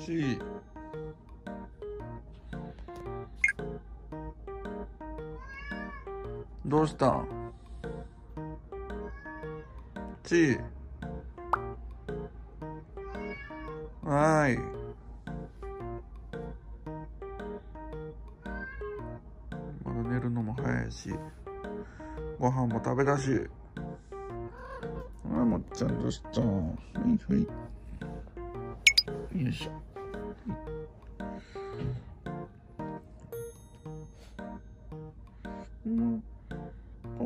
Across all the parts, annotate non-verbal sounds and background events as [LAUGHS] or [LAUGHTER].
ちどうしたち。はい。まだ寝るのも早いしご飯も食べたし。あもっちゃんどうしたはいはい。よいしょ。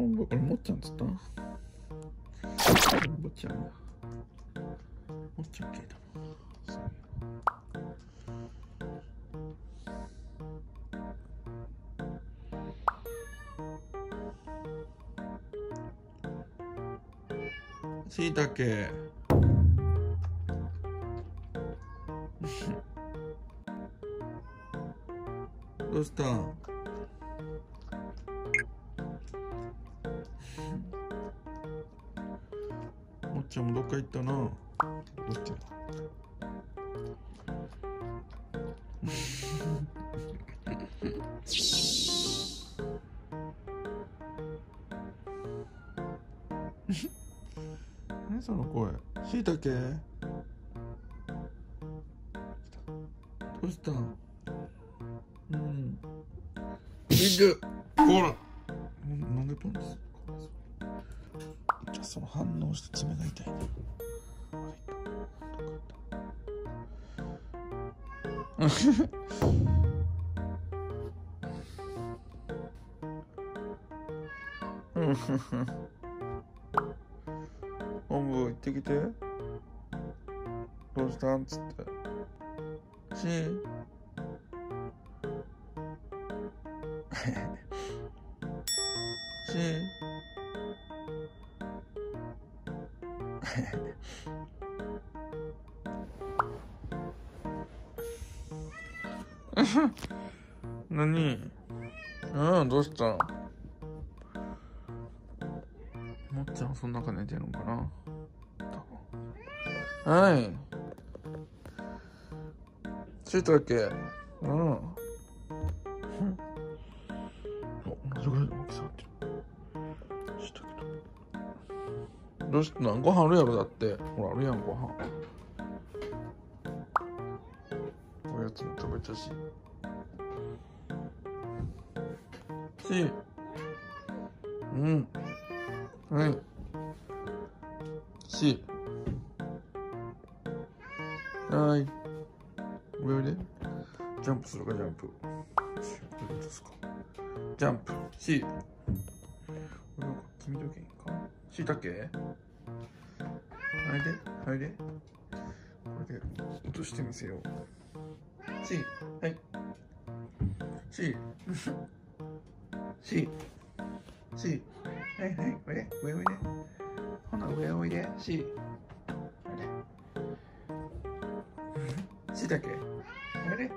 あれもっちゃんつったもっちゃんだ。もっちゃん系だそうしいたけ [LAUGHS] どうしたん？ちゃんもどっか行ったな。どうしてんの何その声？しいたけどうした？んうん。いくほら。なんでパンツじゃあその反応して爪が痛い。ねうん本部行ってきて。どうしたん？っつって。し。[LAUGHS] し。[LAUGHS] 何？うんどうした？もっちゃんそん中寝てるのかな？多分はい。しいたけ。うん。どうしたんご飯あるやろだって。ほらあるやんご飯。おやつも食べたし。しうん。はいし。はい。上でジャンプするかジャンプ。ですか？ジャンプ。し。これは君とけんか？しいたけ？れであれでこれで落としてみせよう。しはい。しししはいはいおいで上おいでほな上おいでしおいで。しいたけ。おいで。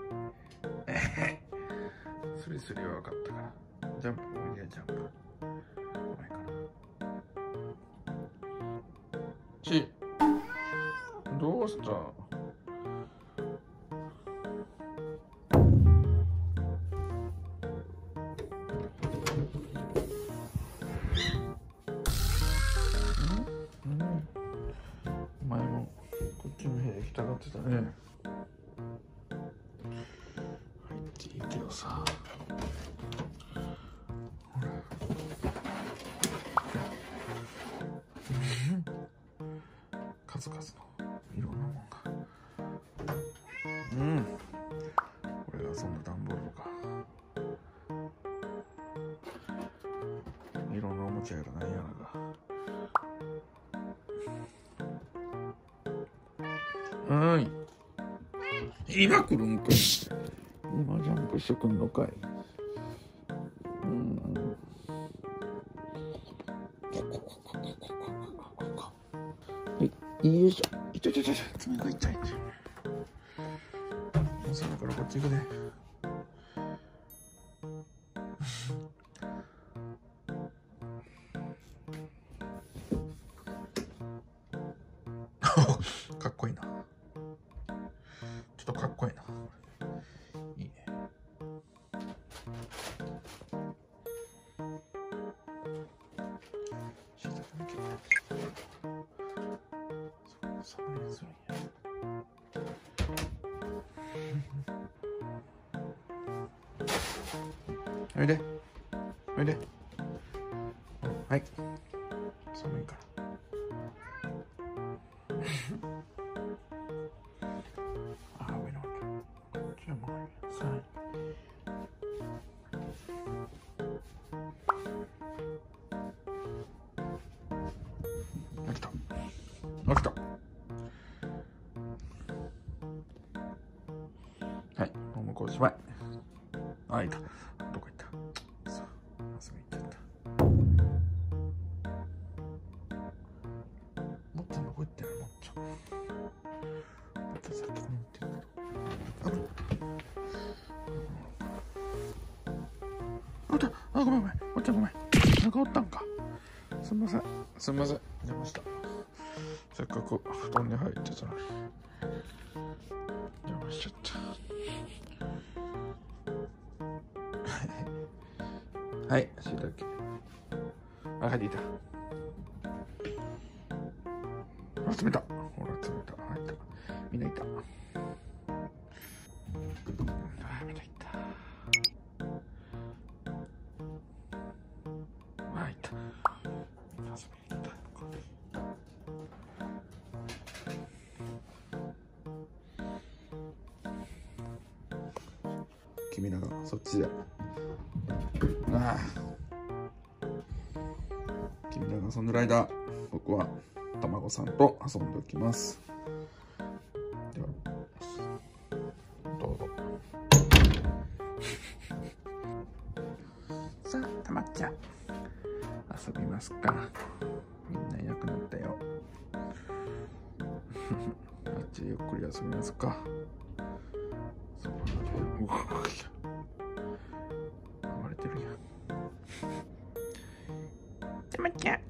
スリスリは分かったから。ジャンプおいでジャンプ。前からしどうした？うん。前もこっちの部屋行きたがってたね。入っていいけどさそんな段ボールか。いろんなおもちゃやらなんやらが。はーい。今来るんかい。今ジャンプしてくんのかい。うん。はい。よいしょ。痛い痛い痛い爪が痛いもうそろからこっち行くね [LAUGHS] かっこいいなちょっとかっこいいな。おいで。おいで。はい。寒いから。[LAUGHS] あ、上の。こっちはもう、こうおしまい。あ、いた。どこ行った？さあ、遊び行っちゃった。もっちゃんどこ行ってんの？もっちゃん。もっちゃん先に行ってるけど。あ、あった。あ、ごめんごめん。もっちゃんごめん。なんかおったんか？すみません。すみません。出ました。せっかく布団に入ってたのに。邪魔しちゃった。はい、しいたけ。あ、入っていた。あ、冷た。ほら、冷た。入った。みんないた。あ、みんないた。あ、いた。みんな遊びに行った。君らがそっちで。ああ。君らが遊んでる間、僕は卵さんと遊んでおきます。では、どうぞ。[LAUGHS] さあ、たまっちゃん。遊びますか。みんないなくなったよ。[LAUGHS] あっちでゆっくり遊びますか。そう、た